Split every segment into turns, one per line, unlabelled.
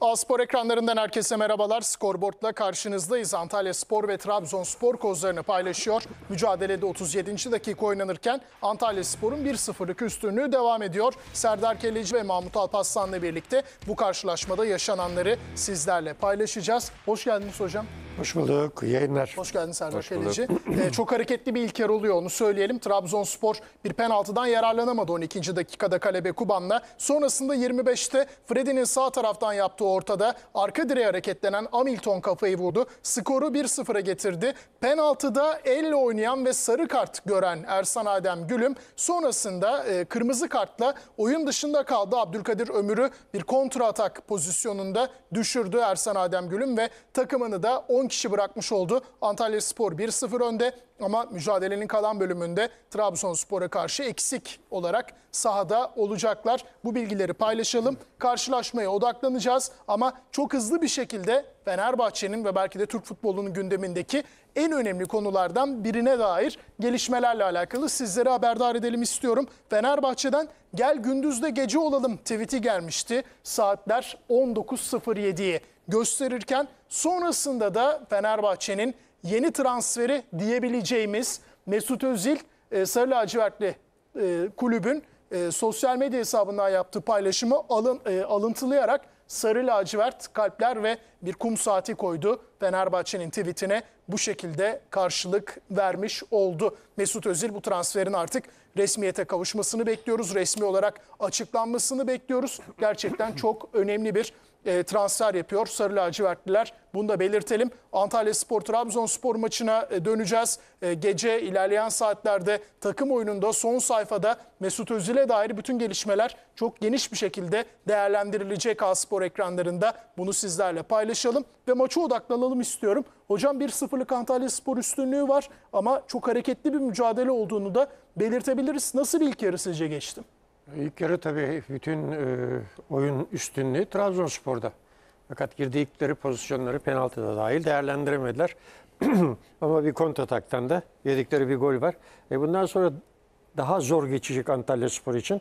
A-Spor ekranlarından herkese merhabalar. Skorboard'la karşınızdayız. Antalya Spor ve Trabzonspor kozlarını paylaşıyor. Mücadelede 37. dakika oynanırken Antalya Spor'un 1-0'lık üstünlüğü devam ediyor. Serdar Keleci ve Mahmut Alparslan'la birlikte bu karşılaşmada yaşananları sizlerle paylaşacağız. Hoş geldiniz hocam.
Hoş bulduk. İyi yayınlar.
Hoş geldin Serdar
Hoş.
Keleci. Ee, çok hareketli bir ilk yarı oluyor onu söyleyelim. Trabzonspor bir penaltıdan yararlanamadı 12. dakikada Kalebe Kuban'la. Sonrasında 25'te Freddy'nin sağ taraftan yaptığı ortada arka direğe hareketlenen Hamilton kafayı vurdu. Skoru 1-0'a getirdi. Penaltıda elle oynayan ve sarı kart gören Ersan Adem Gülüm sonrasında e, kırmızı kartla oyun dışında kaldı. Abdülkadir Ömür'ü bir kontra atak pozisyonunda düşürdü Ersan Adem Gülüm ve takımını da 10 kişi bırakmış oldu. Antalya Spor 1-0 önde ama mücadelenin kalan bölümünde Trabzonspor'a karşı eksik olarak sahada olacaklar. Bu bilgileri paylaşalım. Karşılaşmaya odaklanacağız ama çok hızlı bir şekilde Fenerbahçe'nin ve belki de Türk futbolunun gündemindeki en önemli konulardan birine dair gelişmelerle alakalı sizlere haberdar edelim istiyorum. Fenerbahçe'den gel gündüzde gece olalım tweet'i gelmişti. Saatler 19.07'yi gösterirken sonrasında da Fenerbahçe'nin yeni transferi diyebileceğimiz Mesut Özil e, Sarı Lacivertli e, kulübün e, sosyal medya hesabından yaptığı paylaşımı alın, e, alıntılayarak sarı lacivert kalpler ve bir kum saati koydu. Fenerbahçe'nin tweetine bu şekilde karşılık vermiş oldu. Mesut Özil bu transferin artık resmiyete kavuşmasını bekliyoruz. Resmi olarak açıklanmasını bekliyoruz. Gerçekten çok önemli bir e, transfer yapıyor Sarı lacivertliler. Bunu da belirtelim. Antalya Spor Trabzonspor maçına e, döneceğiz. E, gece ilerleyen saatlerde takım oyununda son sayfada Mesut Özil'e dair bütün gelişmeler çok geniş bir şekilde değerlendirilecek A-Spor ekranlarında. Bunu sizlerle paylaşalım ve maça odaklanalım istiyorum. Hocam 1-0'lık Antalya Spor üstünlüğü var ama çok hareketli bir mücadele olduğunu da belirtebiliriz. Nasıl bir ilk yarı sizce geçti?
İlk yarı tabii bütün e, oyun üstünlüğü Trabzonspor'da. Fakat girdikleri pozisyonları penaltıda dahil değerlendiremediler. Ama bir kontrataktan da yedikleri bir gol var. E bundan sonra daha zor geçecek Antalya Spor için.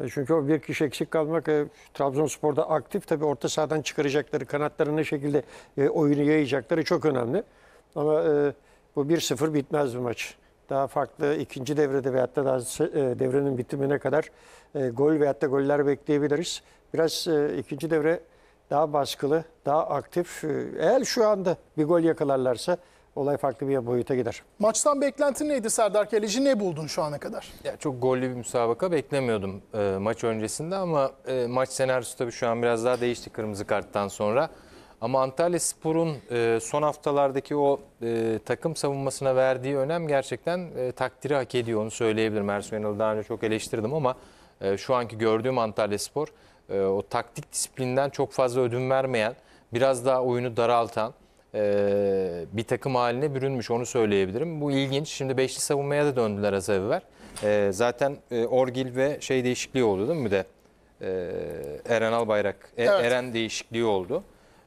E çünkü o bir kişi eksik kalmak e, Trabzonspor'da aktif. Tabii orta sahadan çıkaracakları, kanatlarını ne şekilde e, oyunu yayacakları çok önemli. Ama e, bu 1-0 bitmez bir maç. Daha farklı ikinci devrede veyahut da daha e, devrenin bitimine kadar e, gol veyahut da goller bekleyebiliriz. Biraz e, ikinci devre daha baskılı, daha aktif. Eğer şu anda bir gol yakalarlarsa olay farklı bir boyuta gider.
Maçtan beklentin neydi Serdar Keleci? Ne buldun şu ana kadar?
Ya çok gollü bir müsabaka beklemiyordum e, maç öncesinde ama e, maç senaryosu tabii şu an biraz daha değişti kırmızı karttan sonra. Ama Antalya Spor'un e, son haftalardaki o e, takım savunmasına verdiği önem gerçekten e, takdiri hak ediyor onu söyleyebilirim. Ersun Yanal'ı daha önce çok eleştirdim ama e, şu anki gördüğüm Antalya Spor e, o taktik disiplinden çok fazla ödün vermeyen, biraz daha oyunu daraltan, e, bir takım haline bürünmüş onu söyleyebilirim. Bu ilginç. Şimdi beşli savunmaya da döndüler az evvel. E, zaten e, Orgil ve şey değişikliği oldu değil mi de? E, Eren Albayrak, E-
Evet.
Eren değişikliği oldu.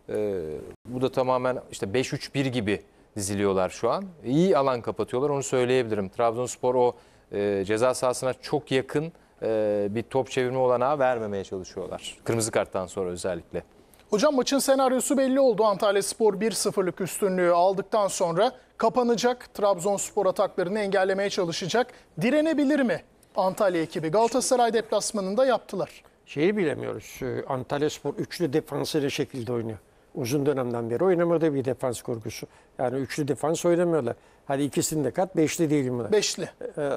E, bu da tamamen işte 5-3-1 gibi diziliyorlar şu an. İyi alan kapatıyorlar onu söyleyebilirim. Trabzonspor o e, ceza sahasına çok yakın e, bir top çevirme olanağı vermemeye çalışıyorlar. Kırmızı karttan sonra özellikle.
Hocam maçın senaryosu belli oldu. Antalya Spor 1-0'lık üstünlüğü aldıktan sonra kapanacak. Trabzonspor ataklarını engellemeye çalışacak. Direnebilir mi Antalya ekibi? Galatasaray deplasmanında yaptılar.
Şeyi bilemiyoruz. e, Antalya Spor üçlü defansı ne şekilde oynuyor? Uzun dönemden beri oynamadığı bir defans kurgusu. Yani üçlü defans oynamıyorlar. Hadi ikisini de kat, beşli değil bunlar.
Beşli.
Ee,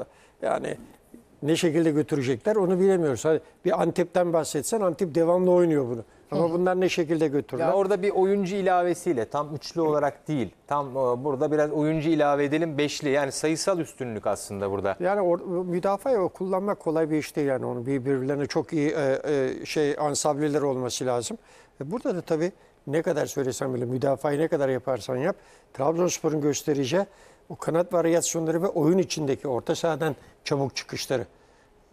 yani ne şekilde götürecekler onu bilemiyoruz. Hadi bir Antep'ten bahsetsen Antep devamlı oynuyor bunu. Ama bunlar ne şekilde götürürler?
Ya orada bir oyuncu ilavesiyle tam üçlü olarak değil. Tam e, burada biraz oyuncu ilave edelim beşli. Yani sayısal üstünlük aslında burada.
Yani or, müdafaa o kullanmak kolay bir iş değil yani onu bir- birbirlerine çok iyi e, e, şey ansableler olması lazım. E, burada da tabii ne kadar söylesem bile müdafayı ne kadar yaparsan yap Trabzonspor'un göstereceği o kanat varyasyonları ve oyun içindeki orta sahadan çabuk çıkışları.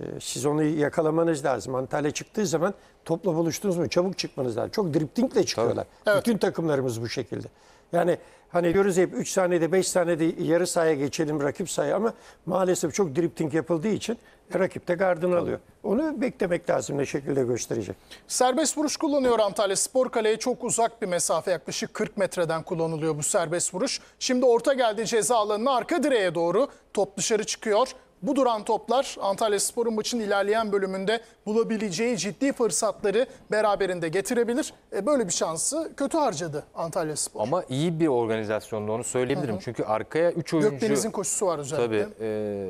E, siz onu yakalamanız lazım. Antalya çıktığı zaman topla buluştunuz mu çabuk çıkmanız lazım. Çok driptingle çıkıyorlar.
Evet.
Bütün takımlarımız bu şekilde. Yani hani diyoruz hep 3 saniyede 5 saniyede yarı sahaya geçelim rakip sahaya ama maalesef çok dripting yapıldığı için rakip de gardını alıyor. Onu beklemek lazım ne şekilde gösterecek.
Serbest vuruş kullanıyor Antalya Spor. Kaleye çok uzak bir mesafe yaklaşık 40 metreden kullanılıyor bu serbest vuruş. Şimdi orta geldi ceza alanına arka direğe doğru top dışarı çıkıyor. Bu duran toplar Antalya Spor'un maçın ilerleyen bölümünde bulabileceği ciddi fırsatları beraberinde getirebilir. E, böyle bir şansı kötü harcadı Antalya Spor.
Ama iyi bir organizasyonda onu söyleyebilirim. Çünkü arkaya 3 oyuncu...
Gökdeniz'in koşusu var özellikle.
Tabii. e,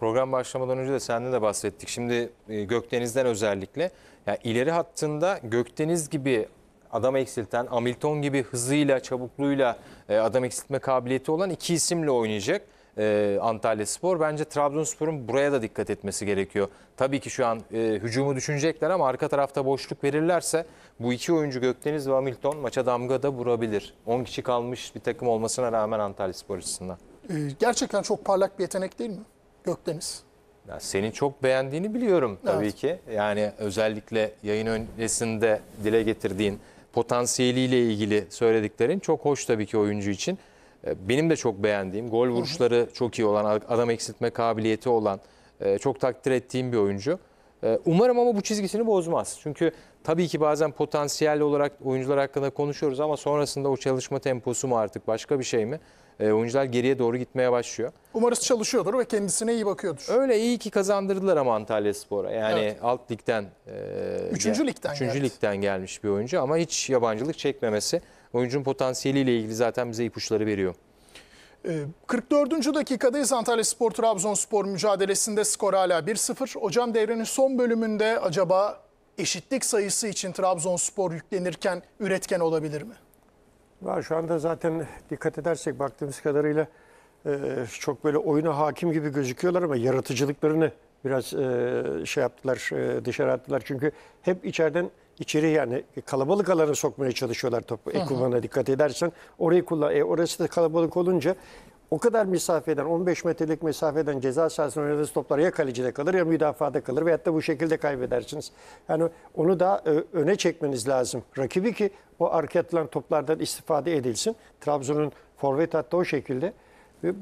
program başlamadan önce de seninle de bahsettik. Şimdi e, Gökdeniz'den özellikle. Ya ileri hattında Gökdeniz gibi adam eksilten, Hamilton gibi hızıyla, çabukluğuyla e, adam eksiltme kabiliyeti olan iki isimle oynayacak e, Antalya Spor. Bence Trabzonspor'un buraya da dikkat etmesi gerekiyor. Tabii ki şu an e, hücumu düşünecekler ama arka tarafta boşluk verirlerse bu iki oyuncu Gökdeniz ve Hamilton maça damga da vurabilir. 10 kişi kalmış bir takım olmasına rağmen Antalya Spor açısından.
E, gerçekten çok parlak bir yetenek değil mi Gökdeniz?
Ya senin çok beğendiğini biliyorum tabii
Evet.
ki. Yani özellikle yayın öncesinde dile getirdiğin potansiyeliyle ilgili söylediklerin çok hoş tabii ki oyuncu için. Ee, Benim de çok beğendiğim, gol vuruşları çok iyi olan, adam eksiltme kabiliyeti olan, e, çok takdir ettiğim bir oyuncu. Ee, Umarım ama bu çizgisini bozmaz. Çünkü tabii ki bazen potansiyel olarak oyuncular hakkında konuşuyoruz ama sonrasında o çalışma temposu mu artık başka bir şey mi? Oyuncular geriye doğru gitmeye başlıyor.
Umarız çalışıyordur ve kendisine iyi bakıyordur.
Öyle iyi ki kazandırdılar ama Antalya Spor'a. Yani
Evet.
alt ligden e,
Üçüncü ligden
üçüncü
geldi.
ligden gelmiş bir oyuncu ama hiç yabancılık çekmemesi oyuncunun potansiyeliyle ilgili zaten bize ipuçları veriyor.
Ee, 44. dakikadayız Antalya Spor Trabzonspor mücadelesinde skor hala 1-0. Hocam devrenin son bölümünde acaba eşitlik sayısı için Trabzonspor yüklenirken üretken olabilir mi?
Var şu anda zaten dikkat edersek baktığımız kadarıyla e, çok böyle oyuna hakim gibi gözüküyorlar ama yaratıcılıklarını biraz e, şey yaptılar, e, dışarı attılar. Çünkü hep içeriden içeri yani kalabalık alanı sokmaya çalışıyorlar topu. Ekuban'a dikkat edersen orayı kullan. E, orası da kalabalık olunca o kadar mesafeden 15 metrelik mesafeden ceza sahasına oynadığınız toplar ya kalecide kalır ya müdafada kalır veyahut da bu şekilde kaybedersiniz. Yani onu da e, öne çekmeniz lazım. Rakibi ki o arka atılan toplardan istifade edilsin. Trabzon'un forvet hattı o şekilde. E,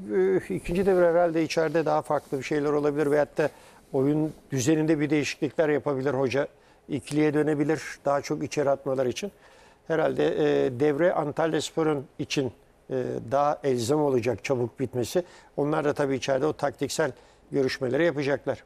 İkinci devre herhalde içeride daha farklı bir şeyler olabilir veyahut da oyun düzeninde bir değişiklikler yapabilir hoca. İkiliye dönebilir daha çok içeri atmalar için. Herhalde e, devre Antalya Spor'un için e, daha elzem olacak çabuk bitmesi. Onlar da tabii içeride o taktiksel görüşmeleri yapacaklar.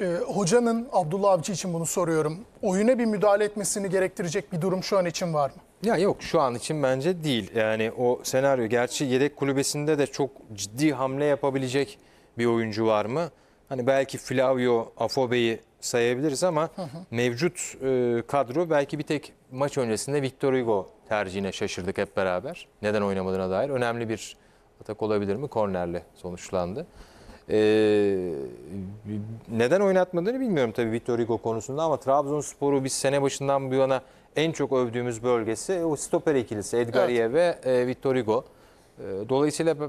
Ee, hocanın Abdullah Avcı için bunu soruyorum. Oyuna bir müdahale etmesini gerektirecek bir durum şu an için var mı?
Ya yok şu an için bence değil. Yani o senaryo gerçi yedek kulübesinde de çok ciddi hamle yapabilecek bir oyuncu var mı? Hani belki Flavio Afobe'yi sayabiliriz ama mevcut e, kadro belki bir tek maç öncesinde Victor Hugo tercihine şaşırdık hep beraber. Neden oynamadığına dair önemli bir atak olabilir mi? Kornerle sonuçlandı. Ee, neden oynatmadığını bilmiyorum tabii Victor Hugo konusunda ama Trabzonspor'u biz sene başından bu yana en çok övdüğümüz bölgesi o stoper ikilisi Edgariye ve e, Victor Hugo. E, dolayısıyla be-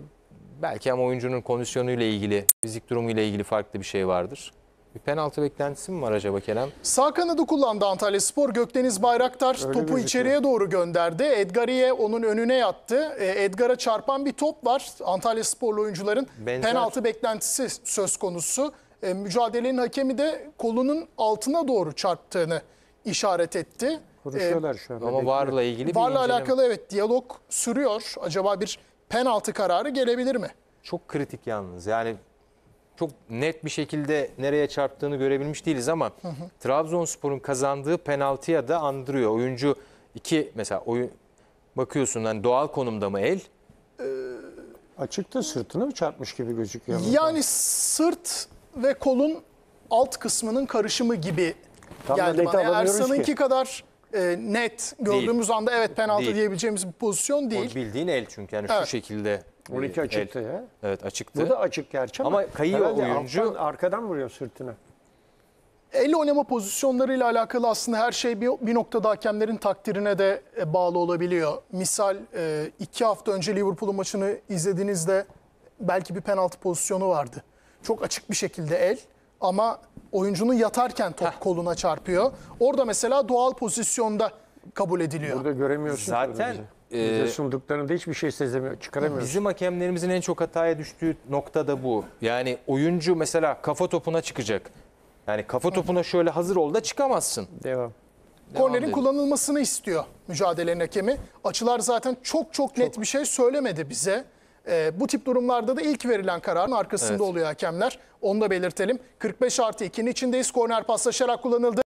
belki ama oyuncunun kondisyonuyla ilgili, fizik durumuyla ilgili farklı bir şey vardır. Bir penaltı beklentisi mi var acaba Kerem?
Sağ kanadı kullandı Antalya Spor. Gökdeniz Bayraktar
Öyle
topu
gözüküyor.
içeriye doğru gönderdi. Edgariye onun önüne yattı. E, Edgar'a çarpan bir top var. Antalya Sporlu oyuncuların
Benzer.
penaltı beklentisi söz konusu. E, mücadelenin hakemi de kolunun altına doğru çarptığını işaret etti.
Konuşuyorlar şu anda.
Ama. VAR'la ilgili bir
Varla
inceleme-
alakalı evet diyalog sürüyor. Acaba bir penaltı kararı gelebilir mi?
Çok kritik yalnız. Yani çok net bir şekilde nereye çarptığını görebilmiş değiliz ama Trabzonspor'un kazandığı penaltıya da andırıyor. Oyuncu iki mesela oyun bakıyorsun hani doğal konumda mı el?
Açıkta sırtına mı çarpmış gibi gözüküyor? ama.
Yani sırt ve kolun alt kısmının karışımı gibi
Tam da
geldi bana.
Alamıyoruz
Ersan'ınki
ki.
kadar e, net gördüğümüz anda evet penaltı
Değil.
diyebileceğimiz bir pozisyon
O
değil.
bildiğin el çünkü yani
Evet.
şu şekilde.
12
e,
açıktı
el.
ya.
Evet açıktı.
Bu da açık gerçi ama,
Ama kayıyor oyuncu.
alttan, arkadan vuruyor sırtına.
Elle oynama pozisyonlarıyla alakalı aslında her şey bir, bir noktada hakemlerin takdirine de e, bağlı olabiliyor. Misal e, iki hafta önce Liverpool maçını izlediğinizde belki bir penaltı pozisyonu vardı. Çok açık bir şekilde el ama oyuncunun yatarken top koluna çarpıyor. Orada mesela doğal pozisyonda kabul ediliyor.
Burada göremiyorsun.
Zaten,
bize. Bize sunduklarında hiçbir şey sezemiyor, çıkaramıyoruz.
Bizim hakemlerimizin en çok hataya düştüğü nokta da bu. Yani oyuncu mesela kafa topuna çıkacak. Yani kafa topuna şöyle hazır ol da çıkamazsın.
Devam.
Kornerin kullanılmasını istiyor mücadelenin hakemi. Açılar zaten çok çok net bir şey söylemedi bize. Ee, bu tip durumlarda da ilk verilen kararın arkasında
Evet.
oluyor hakemler. Onu da belirtelim. 45 artı 2'nin içindeyiz. Korner paslaşarak kullanıldı.